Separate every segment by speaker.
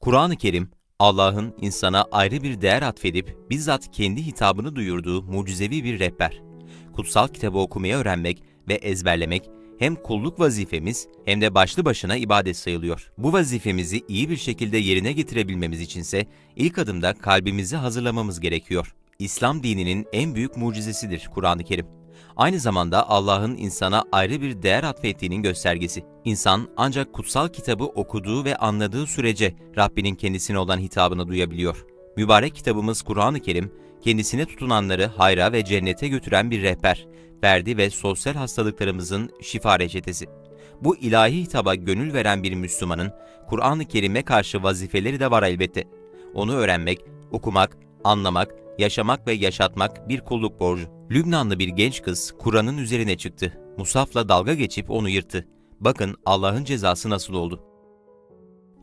Speaker 1: Kur'an-ı Kerim, Allah'ın insana ayrı bir değer atfedip bizzat kendi hitabını duyurduğu mucizevi bir rehber. Kutsal kitabı okumayı öğrenmek ve ezberlemek hem kulluk vazifemiz hem de başlı başına ibadet sayılıyor. Bu vazifemizi iyi bir şekilde yerine getirebilmemiz içinse ilk adımda kalbimizi hazırlamamız gerekiyor. İslam dininin en büyük mucizesidir Kur'an-ı Kerim. Aynı zamanda Allah'ın insana ayrı bir değer atfettiğinin göstergesi. İnsan ancak kutsal kitabı okuduğu ve anladığı sürece Rabbinin kendisine olan hitabını duyabiliyor. Mübarek kitabımız Kur'an-ı Kerim, kendisine tutunanları hayra ve cennete götüren bir rehber, verdi ve sosyal hastalıklarımızın şifa reçetesi. Bu ilahi hitaba gönül veren bir Müslümanın Kur'an-ı Kerim'e karşı vazifeleri de var elbette. Onu öğrenmek, okumak, anlamak, yaşamak ve yaşatmak bir kulluk borcu. Lübnanlı bir genç kız Kur'an'ın üzerine çıktı. Musaf'la dalga geçip onu yırttı. Bakın Allah'ın cezası nasıl oldu.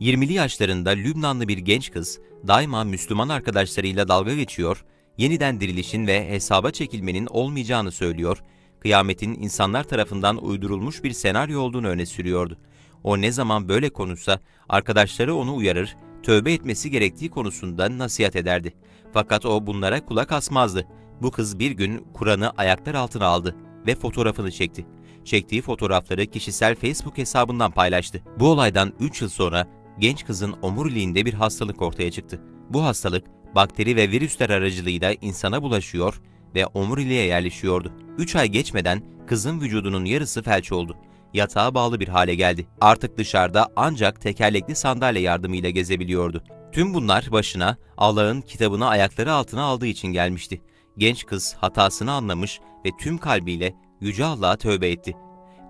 Speaker 1: 20'li yaşlarında Lübnanlı bir genç kız daima Müslüman arkadaşlarıyla dalga geçiyor, yeniden dirilişin ve hesaba çekilmenin olmayacağını söylüyor, kıyametin insanlar tarafından uydurulmuş bir senaryo olduğunu öne sürüyordu. O ne zaman böyle konuşsa arkadaşları onu uyarır, tövbe etmesi gerektiği konusunda nasihat ederdi. Fakat o bunlara kulak asmazdı. Bu kız bir gün Kur'an'ı ayaklar altına aldı ve fotoğrafını çekti. Çektiği fotoğrafları kişisel Facebook hesabından paylaştı. Bu olaydan 3 yıl sonra genç kızın omuriliğinde bir hastalık ortaya çıktı. Bu hastalık bakteri ve virüsler aracılığıyla insana bulaşıyor ve omuriliğe yerleşiyordu. 3 ay geçmeden kızın vücudunun yarısı felç oldu. Yatağa bağlı bir hale geldi. Artık dışarıda ancak tekerlekli sandalye yardımıyla gezebiliyordu. Tüm bunlar başına Allah'ın kitabını ayakları altına aldığı için gelmişti. Genç kız hatasını anlamış ve tüm kalbiyle Yüce Allah'a tövbe etti.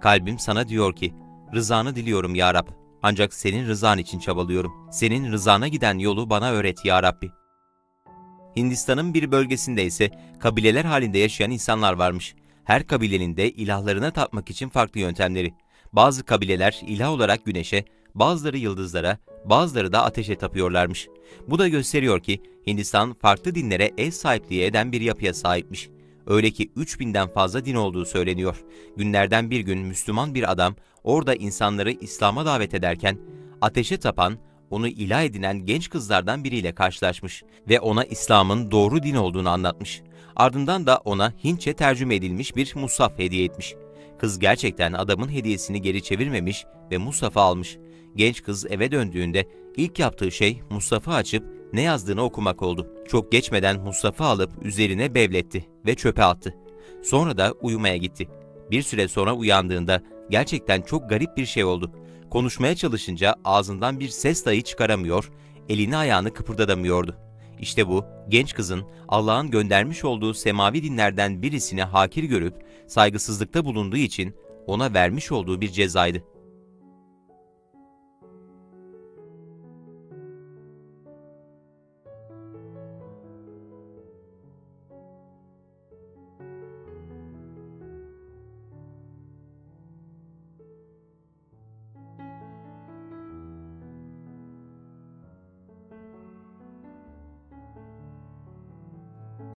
Speaker 1: Kalbim sana diyor ki, rızanı diliyorum ya Rab. Ancak senin rızan için çabalıyorum. Senin rızana giden yolu bana öğret ya Rabbi. Hindistan'ın bir bölgesinde ise kabileler halinde yaşayan insanlar varmış. Her kabilenin de ilahlarına tapmak için farklı yöntemleri. Bazı kabileler ilah olarak güneşe, bazıları yıldızlara, bazıları da ateşe tapıyorlarmış. Bu da gösteriyor ki Hindistan farklı dinlere ev sahipliği eden bir yapıya sahipmiş. Öyle ki 3000'den fazla din olduğu söyleniyor. Günlerden bir gün Müslüman bir adam orada insanları İslam'a davet ederken ateşe tapan, onu ilah edinen genç kızlardan biriyle karşılaşmış ve ona İslam'ın doğru din olduğunu anlatmış. Ardından da ona Hintçe tercüme edilmiş bir musaf hediye etmiş. Kız gerçekten adamın hediyesini geri çevirmemiş ve Musaf'ı almış. Genç kız eve döndüğünde ilk yaptığı şey Musaf'ı açıp ne yazdığını okumak oldu. Çok geçmeden Musaf'ı alıp üzerine bevletti ve çöpe attı. Sonra da uyumaya gitti. Bir süre sonra uyandığında gerçekten çok garip bir şey oldu. Konuşmaya çalışınca ağzından bir ses dahi çıkaramıyor, elini ayağını kıpırdatamıyordu. İşte bu, genç kızın Allah'ın göndermiş olduğu semavi dinlerden birisine hakir görüp saygısızlıkta bulunduğu için ona vermiş olduğu bir cezaydı.